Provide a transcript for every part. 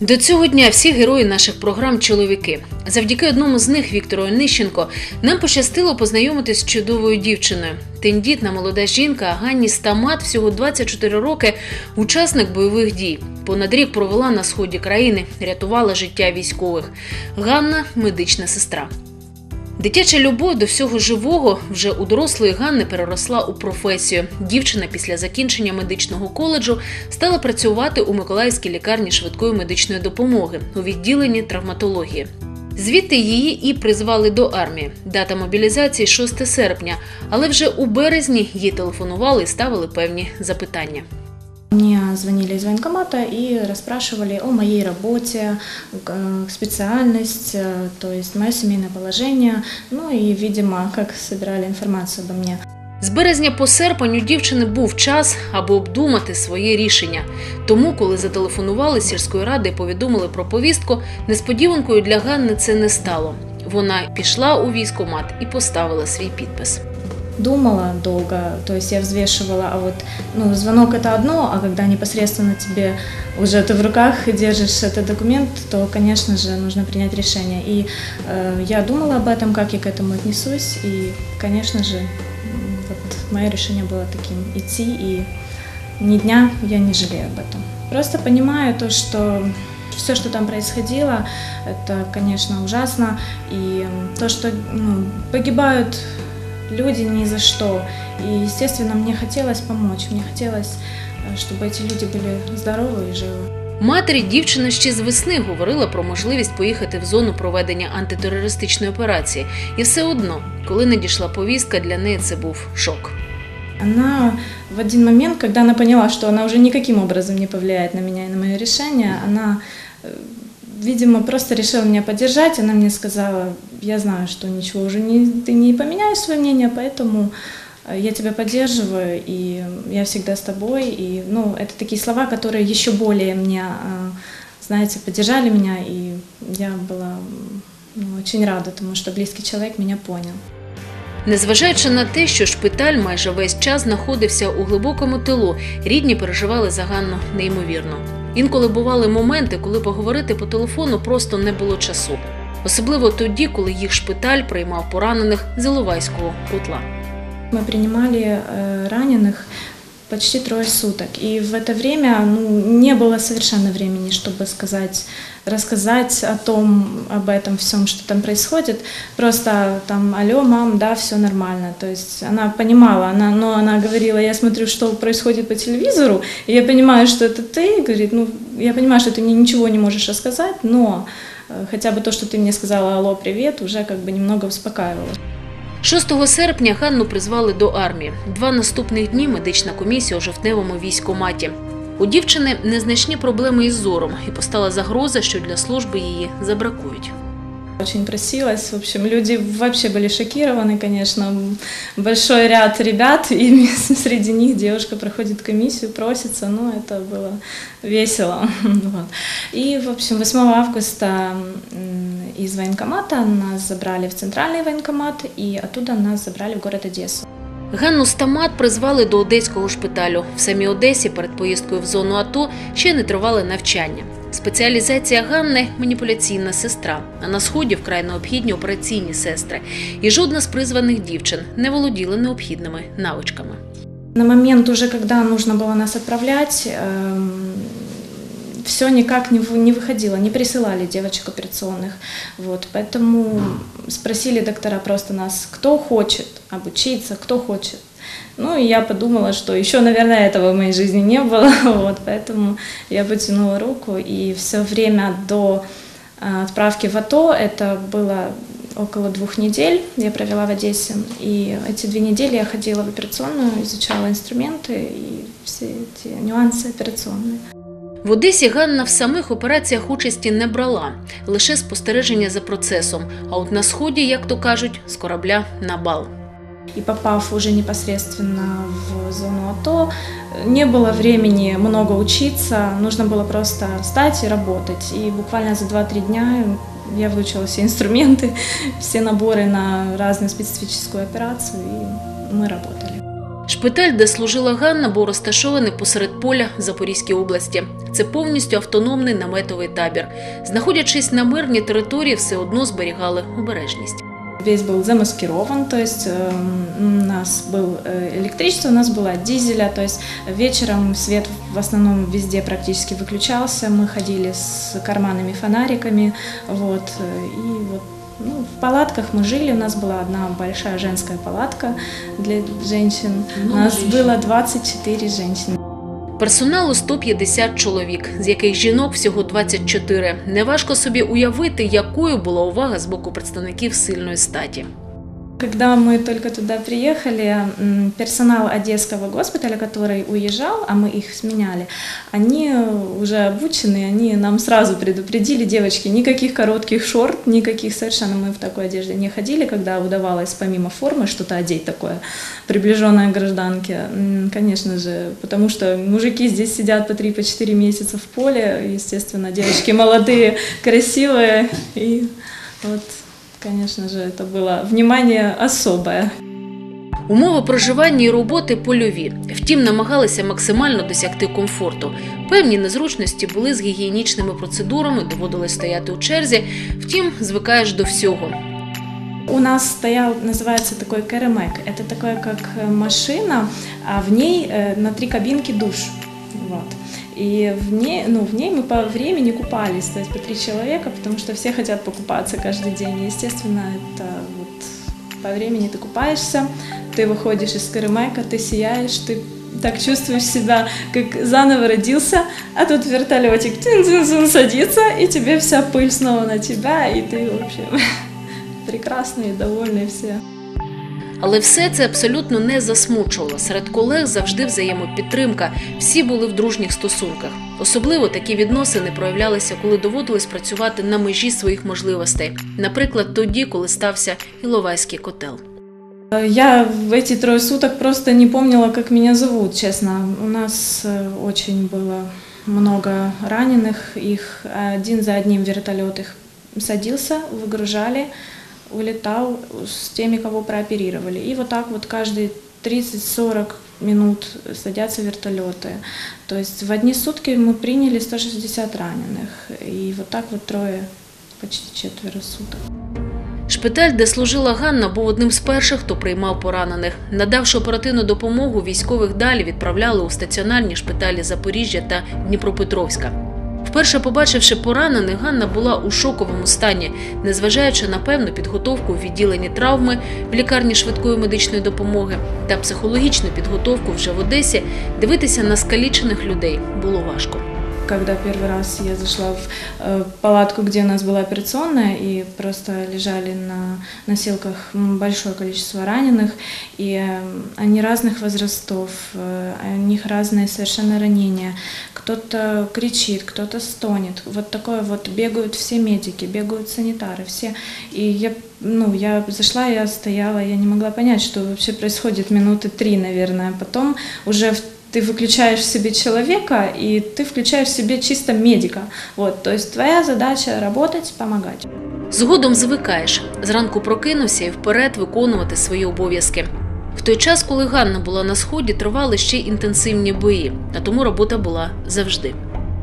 До цього дня всі герої наших програм чоловіки. Завдяки одному з них, Віктору Онищенко, нам пощастило познайомитись з чудовою дівчиною. Тендітна молода жінка Ганні Стамат, всього 24 роки, учасник бойових дій. Понад рік провела на сході країни, рятувала життя військових. Ганна медична сестра. Дитяча любов до всього живого вже у дорослої Ганни переросла у професію. Дівчина після закінчення медичного коледжу стала працювати у Миколаївській лікарні швидкої медичної допомоги у відділенні травматології. Звідти її і призвали до армії. Дата мобілізації 6 серпня, але вже у березні їй телефонували і ставили певні запитання. Мне звонили из военкомата и расспрашивали о моей работе, г- специальность, э, то есть мое семейное положение, ну и, видимо, как собирали информацию обо мне. З березня по серпень у дівчини був час, аби обдумати своє рішення. Тому, коли зателефонували з сільської ради і повідомили про повістку, несподіванкою для Ганни це не стало. Вона пішла у військкомат і поставила свій підпис. Думала долго, то есть я взвешивала, а вот ну, звонок это одно, а когда непосредственно тебе уже ты в руках держишь этот документ, то, конечно же, нужно принять решение. И э, я думала об этом, как я к этому отнесусь, и, конечно же, вот мое решение было таким – идти, и ни дня я не жалею об этом. Просто понимаю то, что все, что там происходило, это, конечно, ужасно. И то, что ну, погибают люди ни за что. И, естественно, мне хотелось помочь. Мне хотелось, э, чтобы эти люди были здоровы и живы. Матері дівчина ще з весни говорила про можливість поїхати в зону проведення антитерористичної операції. І все одно, коли надійшла повістка, для неї це був шок. Она в один момент, когда она поняла, что она уже никаким образом не повлияет на меня и на мое решение, она, э, видимо, просто решила меня поддержать. Она мне сказала, я знаю, что ничего уже не, ты не поменяешь свое мнение, поэтому э, я тебя поддерживаю, и я всегда с тобой. И, ну, это такие слова, которые еще более меня, э, знаете, поддержали меня, и я была м, ну, очень рада тому, что близкий человек меня понял. Незважаючи на те, що шпиталь майже весь час знаходився у глибокому тилу, рідні переживали за Ганну неймовірно. Інколи бували моменти, коли поговорити по телефону просто не було часу. Особливо тоді, коли їх шпиталь приймав поранених з Іловайського котла. Мы принимали э, раненых почти трое суток. И в это время ну, не было совершенно времени, чтобы сказать, рассказать о том, об этом всем, что там происходит. Просто там, алло, мам, да, все нормально. То есть она понимала, она, но она говорила, я смотрю, что происходит по телевизору, и я понимаю, что это ты, говорит, ну, я понимаю, что ты мне ничего не можешь рассказать, но э, хотя бы то, что ты мне сказала алло, привет, уже как бы немного успокаивало. 6 серпня Ханну призвали до армії. Два наступних дні медична комісія у жовтневому військоматі. У дівчини незначні проблеми із зором, і постала загроза, що для служби її забракують. Очень просилась. В общем, люди вообще были шокированы, конечно. Большой ряд ребят, и среди них девушка проходит комиссию, просится. Ну, это было весело. Вот. И, в общем, 8 августа м, из военкомата нас забрали в центральный военкомат, и оттуда нас забрали в город Одессу. Ганну Стамат призвали до одеського шпиталю. В самій Одесі перед поїздкою в зону АТО ще не тривали навчання. Спеціалізація Ганни маніпуляційна сестра. А на сході вкрай необхідні операційні сестри. І жодна з призваних дівчин не володіла необхідними навичками. На момент уже, когда нужно было нас отправлять, все никак не, вы- не выходило, не присылали девочек операционных. Вот, поэтому спросили доктора просто нас, кто хочет обучиться, кто хочет. Ну, и я подумала, что еще, наверное, этого в моей жизни не было, вот, поэтому я потянула руку, и все время до а, отправки в АТО, это было около двух недель, я провела в Одессе, и эти две недели я ходила в операционную, изучала инструменты и все эти нюансы операционные. В Одесі Ганна в самих операціях участі не брала, лише спостереження за процесом. А от на сході, як то кажуть, з корабля на бал. И попав уже непосредственно в зону АТО, не было времени много учиться, нужно было просто встать и работать. И буквально за 2-3 дня я выучила все инструменты, все наборы на разную специфическую операцию, и мы работали. Шпиталь, де служила Ганна, був розташований посеред поля в Запорізькій області. Це повністю автономний наметовий табір. Знаходячись на мирній території, все одно зберігали обережність. Весь был замаскирован, то есть э, у нас был э, электричество, у нас было от дизеля, то есть вечером свет в основном везде практически выключался, мы ходили с карманными фонариками, вот, э, и вот ну, в палатках мы жили, у нас была одна большая женская палатка для женщин, у нас было 24 женщины. Персоналу 150 чоловік, з яких жінок всього 24. Неважко собі уявити, якою була увага з боку представників сильної статі. Когда мы только туда приехали, персонал Одесского госпиталя, который уезжал, а мы их сменяли, они уже обучены, они нам сразу предупредили, девочки, никаких коротких шорт, никаких совершенно мы в такой одежде не ходили, когда удавалось помимо формы что-то одеть такое, приближенное к гражданке. Конечно же, потому что мужики здесь сидят по 3-4 месяца в поле, естественно, девочки молодые, красивые, и вот Конечно же, это было внимание особое. Умови проживання і роботи польові. Втім, намагалися максимально досягти комфорту. Певні незручності були з гігієнічними процедурами, доводилось стояти у черзі. Втім, звикаєш до всього. У нас стоял, называется такой керемек. Это такое, как э, машина, а в ней э, на три кабинки душ. И в ней, ну, в ней мы по времени купались, то есть по три человека, потому что все хотят покупаться каждый день. Естественно, это вот по времени ты купаешься, ты выходишь из керемека, ты сияешь, ты так чувствуешь себя, как заново родился, а тут вертолетик тин-тин-тин садится, и тебе вся пыль снова на тебя, и ты вообще прекрасные, довольные все. Але все це абсолютно не засмучувало. Серед колег завжди взаємопідтримка. Всі були в дружніх стосунках. Особливо такі відносини проявлялися, коли доводилось працювати на межі своїх можливостей. Наприклад, тоді, коли стався Іловайський котел. Я в эти трое суток просто не помнила, как меня зовут, честно. У нас э, очень было много раненых, их один за одним вертолет их садился, выгружали, улетал с теми, кого прооперировали. И вот так вот каждые 30-40 минут садятся вертолеты. То есть в одни сутки мы приняли 160 раненых. И вот так вот трое, почти четверо суток. Шпиталь, де служила Ганна, був одним з перших, хто приймав поранених. Надавши оперативну допомогу, військових далі відправляли у стаціонарні шпиталі Запоріжжя та Дніпропетровська. Вперше побачивши поранених, Ганна була у шоковому стані, незважаючи на певну підготовку у відділенні травми в лікарні швидкої медичної допомоги та психологічну підготовку вже в Одесі, дивитися на скалічених людей було важко. Когда первый раз я зашла в э, палатку, где у нас была операционная, и просто лежали на носилках большое количество раненых, и э, они разных возрастов, э, у них разные совершенно ранения. Кто-то кричит, кто-то стонет. Вот такое вот бегают все медики, бегают санитары, все. И я, ну, я зашла, я стояла, я не могла понять, что вообще происходит минуты три, наверное. Потом уже в ты выключаешь в себе человека, и ты включаешь в себе чисто медика. Вот, то есть твоя задача работать, помогать. Згодом звикаєш. Зранку прокинувся і вперед виконувати свої обов'язки. В той час, коли Ганна була на сході, тривали ще й інтенсивні бої, а тому робота була завжди.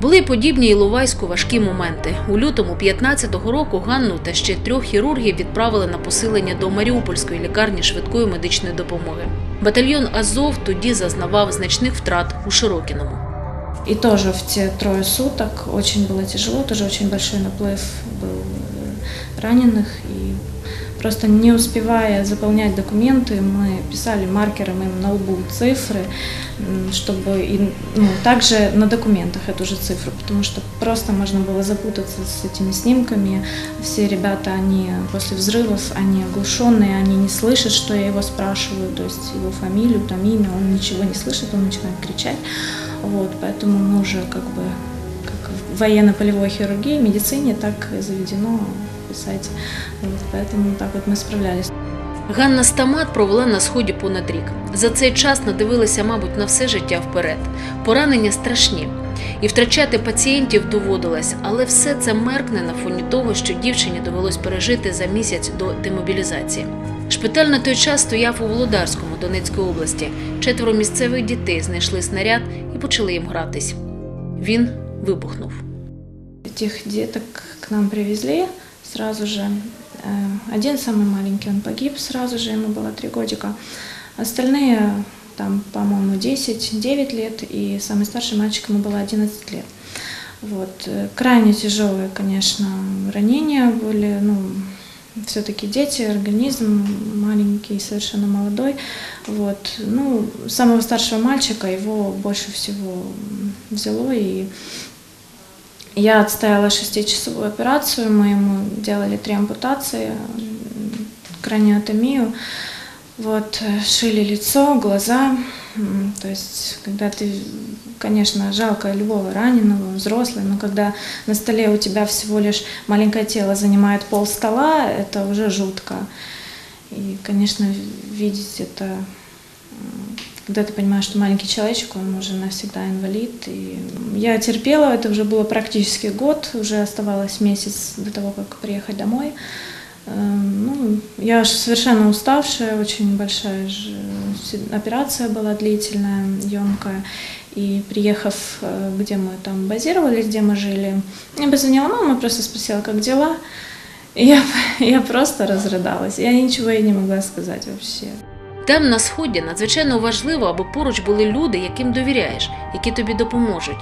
Були й подібні Іловайську важкі моменти. У лютому 15-го року Ганну та ще трьох хірургів відправили на посилення до Маріупольської лікарні швидкої медичної допомоги. Батальйон Азов тоді зазнавав значних втрат у Широкіному. И тоже в те трое суток очень было тяжело, тоже очень большой наплыв был э, раненых. И просто не успевая заполнять документы, мы писали маркером им на лбу цифры, чтобы и, ну, также на документах эту же цифру, потому что просто можно было запутаться с этими снимками. Все ребята, они после взрывов, они оглушенные, они не слышат, что я его спрашиваю, то есть его фамилию, там имя, он ничего не слышит, он начинает кричать. Вот, поэтому мы уже как бы как в военно-полевой хирургии, медицине так заведено писать. Вот, поэтому так вот мы справлялись. Ганна Стамат провела на сході понад рік. За цей час надивилася, мабуть, на все життя вперед. Поранення страшні. І втрачати пацієнтів доводилось, але все це меркне на фоні того, що дівчині довелось пережити за місяць до демобілізації. Шпиталь на той час стояв у Володарському Донецької області. Четверо місцевих дітей знайшли снаряд і почали їм гратись. Він вибухнув. Этих деток к нам привезли Сразу же. Э, Один самый маленький, он погиб сразу же, ему было три годика. Остальные, там, по-моему, 10-9 лет, и самый старший мальчик, ему было 11 лет. Вот. э, Крайне тяжелые, конечно, ранения были, ну, все-таки дети, организм маленький, совершенно молодой. Вот. Ну, самого старшего мальчика его больше всего взяло, и я отстояла шестичасовую операцию, мы ему делали три ампутации, краниотомию, вот, э, шили лицо, глаза, то есть, когда ты, конечно, жалко любого раненого, взрослый, но когда на столе у тебя всего лишь маленькое тело занимает пол стола, это уже жутко. И, конечно, видеть это, когда ты понимаешь, что маленький человечек, он уже навсегда инвалид. И я терпела, это уже было практически год, уже оставалось месяц до того, как приехать домой. Эм, Ну, я же совершенно уставшая, очень большая же се- операция была длительная, емкая. И приехав, э, где мы там базировались, где мы жили, я позвонила мама, просто спросила, как дела. И я, я просто разрыдалась. Я ничего ей не могла сказать вообще. Там на сході надзвичайно важливо, аби поруч були люди, яким довіряєш, які тобі допоможуть.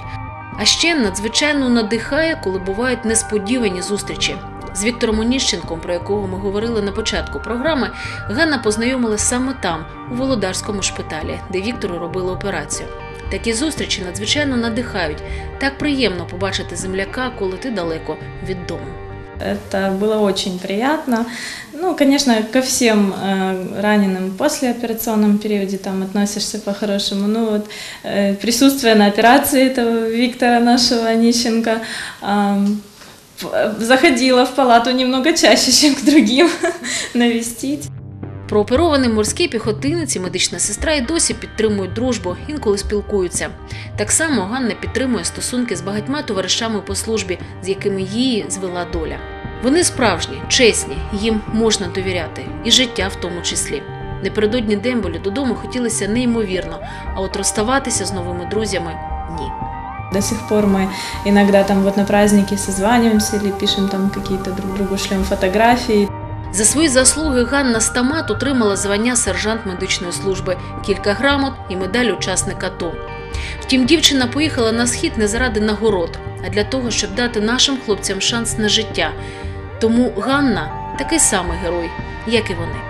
А ще надзвичайно надихає, коли бувають несподівані зустрічі. З Віктором Оніщенком, про якого ми говорили на початку програми, Ганна познайомилась саме там, у Володарському шпиталі, де Віктору робили операцію. Такі зустрічі надзвичайно надихають. Так приємно побачити земляка, коли ти далеко від дому. Это было очень приятно. Ну, конечно, ко всем э, раненым послеоперационном периоде там относишься по-хорошему. Ну вот э, присутствие на операции этого Виктора нашего Онищенко п- заходила в палату немного чаще, чем к другим навестить. Прооперований морський піхотинець і медична сестра і досі підтримують дружбу, інколи спілкуються. Так само Ганна підтримує стосунки з багатьма товаришами по службі, з якими її звела доля. Вони справжні, чесні, їм можна довіряти, і життя в тому числі. Напередодні демболю додому хотілося неймовірно, а от розставатися з новими друзями ні. До сих пор мы иногда там вот на праздники созваниваемся или пишем там какие-то друг другу шлем фотографии. За свої заслуги Ганна Стамат отримала звання сержант медичної служби, кілька грамот і медаль учасника АТО. Втім, дівчина поїхала на схід не заради нагород, а для того, щоб дати нашим хлопцям шанс на життя. Тому Ганна такий самий герой, як і вони.